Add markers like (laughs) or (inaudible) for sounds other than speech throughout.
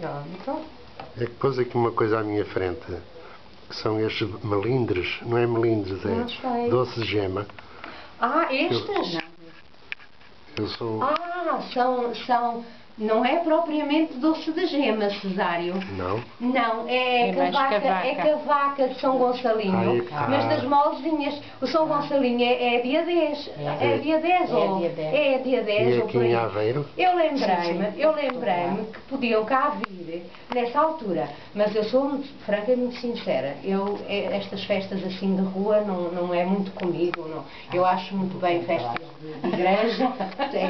Pronto. (laughs) É que pôs aqui uma coisa à minha frente, que são estes melindres, não é melindres, é doce de gema. Ah, estas? Eu sou. Ah, são, são, não é propriamente doce de gema, Cesário. Não? Não, é, É cavaca, cavaca. é cavaca de São Gonçalinho. Ai, Mas ah. das molzinhas, o São Gonçalinho é, é dia 10. É, dia 10 É ou dia 10. é dia 10 E ou aqui em Aveiro? Eu lembrei-me, eu lembrei-me que podiam cá vir nessa altura, mas eu sou muito franca e muito sincera. Eu, eh, estas festas assim de rua não, não é muito comigo, não. Eu acho muito bem festas de igreja, (laughs) é,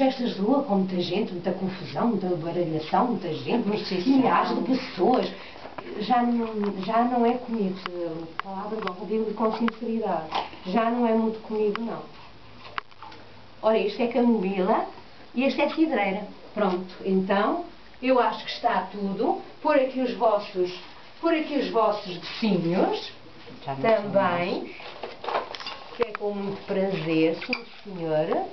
festas de rua com muita gente, muita confusão, muita baralhação, muita gente, Procissão. milhares de pessoas. Já não, já não é comigo, palavra de digo com sinceridade, já não é muito comigo não. Ora, isto é camomila e este é cidreira. Pronto, então eu acho que está tudo. Por aqui os vossos, por aqui os vossos docinhos não também. Que é com muito prazer, sim senhora.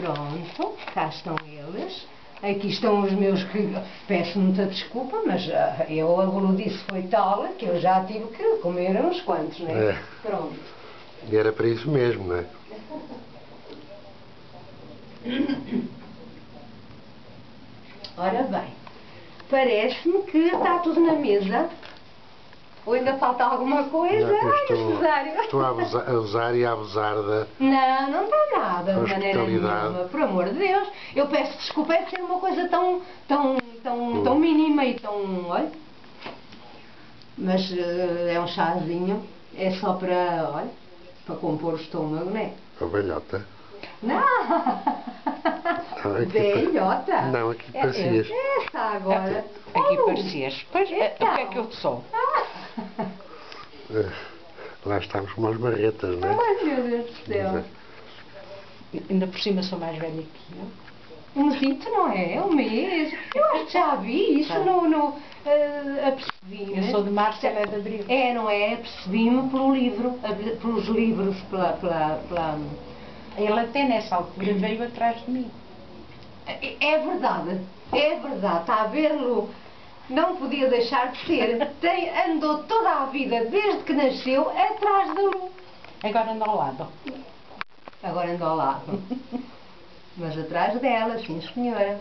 Pronto, cá estão eles. Aqui estão os meus que peço muita desculpa, mas ah, eu a disse foi tal que eu já tive que comer uns quantos, não é? É. Pronto. E era para isso mesmo, não é? Ora bem, parece-me que está tudo na mesa. Ou ainda falta alguma coisa? Ai, estou, Cesário. estou a, abusar, a usar e a abusar da. Não, não está nada, de maneira nenhuma. Por amor de Deus. Eu peço desculpa é de ser uma coisa tão, tão, tão, tão mínima e tão. Olha. Mas eh, é um chazinho. É só para. Olha. Para compor o estômago, não é? A velhota. Não! Não, aqui Velhota! Não, aqui É, parecias. Essa agora! Aqui Oh! parecias. Pois, é, o que é que eu sou? Eh, Lá estamos com umas barretas, não é? Ai meu Deus do céu! Ainda por cima sou mais velha que eu. Um zito não é? É um mês. Eu acho que já vi isso Tá. no. no eh, apercebi-me. Eu sou de março, ela é de abril. É, não é? Apercebi-me pelo livro, pelos livros, pela. pela, pela... Ele até nessa altura veio atrás de mim. É é verdade, é verdade. Está a ver-lo. Não podia deixar de ser. Tem, andou toda a vida, desde que nasceu, atrás da Lu. Agora anda ao lado. Agora anda ao lado. Mas atrás dela, sim senhora.